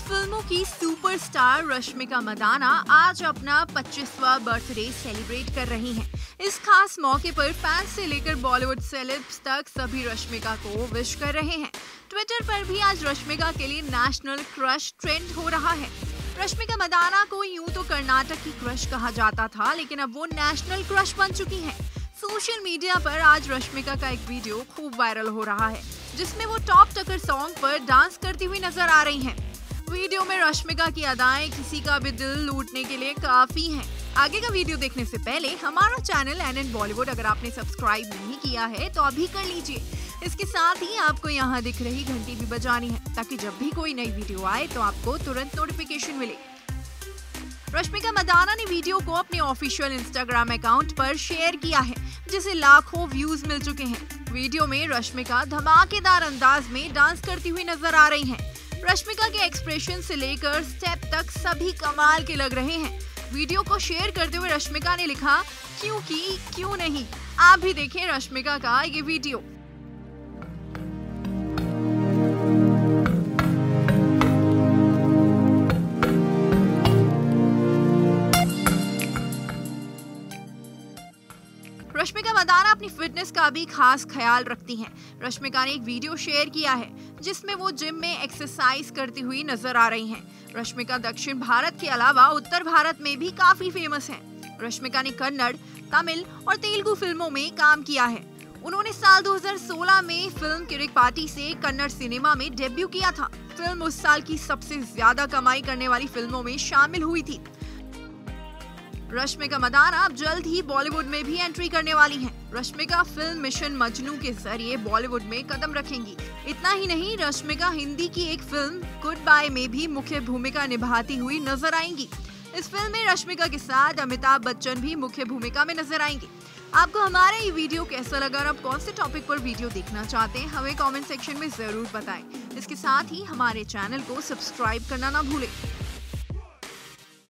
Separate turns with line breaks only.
फ़िल्मों की सुपरस्टार रश्मिका मदाना आज अपना 25वां बर्थडे सेलिब्रेट कर रही हैं। इस खास मौके पर फैंस से लेकर बॉलीवुड सेलेब्स तक सभी रश्मिका को विश कर रहे हैं ट्विटर पर भी आज रश्मिका के लिए नेशनल क्रश ट्रेंड हो रहा है रश्मिका मदाना को यूँ तो कर्नाटक की क्रश कहा जाता था, लेकिन अब वो नेशनल क्रश बन चुकी हैं। सोशल मीडिया पर आज रश्मिका का एक वीडियो खूब वायरल हो रहा है, जिसमें वो टॉप टकर सॉन्ग पर डांस करती हुई नज़र आ रही हैं। वीडियो में रश्मिका की अदाएँ किसी का भी दिल लूटने के लिए काफ़ी हैं। आगे का वीडियो देखने से पहले, हमारा चैनल एन एन बॉलीवुड अगर आपने सब्सक्राइब नहीं किया है तो अभी कर लीजिए इसके साथ ही आपको यहाँ दिख रही घंटी भी बजानी है, ताकि जब भी कोई नई वीडियो आए तो आपको तुरंत नोटिफिकेशन मिले रश्मिका मदाना ने वीडियो को अपने ऑफिशियल इंस्टाग्राम अकाउंट पर शेयर किया है, जिसे लाखों व्यूज़ मिल चुके हैं वीडियो में रश्मिका धमाकेदार अंदाज में डांस करती हुई नज़र आ रही हैं। रश्मिका के एक्सप्रेशन से लेकर स्टेप तक सभी कमाल के लग रहे हैं। वीडियो को शेयर करते हुए रश्मिका ने लिखा क्योंकि क्यों नहीं? आप भी देखें रश्मिका का ये वीडियो रश्मिका मदाना अपनी फिटनेस का भी खास ख्याल रखती हैं। रश्मिका ने एक वीडियो शेयर किया है, जिसमें वो जिम में एक्सरसाइज करती हुई नज़र आ रही हैं। रश्मिका दक्षिण भारत के अलावा उत्तर भारत में भी काफ़ी फ़ेमस हैं। रश्मिका ने कन्नड़, तमिल और तेलुगु फ़िल्मों में काम किया है उन्होंने साल 2016 में फ़िल्म किरिक पार्टी से कन्नड़ सिनेमा में डेब्यू किया था फ़िल्म उस साल की सबसे ज़्यादा कमाई करने वाली फ़िल्मों में शामिल हुई थी रश्मिका मदाना अब जल्द ही बॉलीवुड में भी एंट्री करने वाली हैं। रश्मिका फ़िल्म मिशन मजनू के ज़रिए बॉलीवुड में कदम रखेंगी इतना ही नहीं, रश्मिका हिंदी की एक फ़िल्म गुड बाय में भी मुख्य भूमिका निभाती हुई नज़र आएँगी इस फ़िल्म में रश्मिका के साथ अमिताभ बच्चन भी मुख्य भूमिका में नज़र आएँगे आपको हमारा ये वीडियो कैसा लगा और आप कौन से टॉपिक पर वीडियो देखना चाहते हैं, हमें कमेंट सेक्शन में ज़रूर बताएँ। इसके साथ ही हमारे चैनल को सब्सक्राइब करना ना भूलें।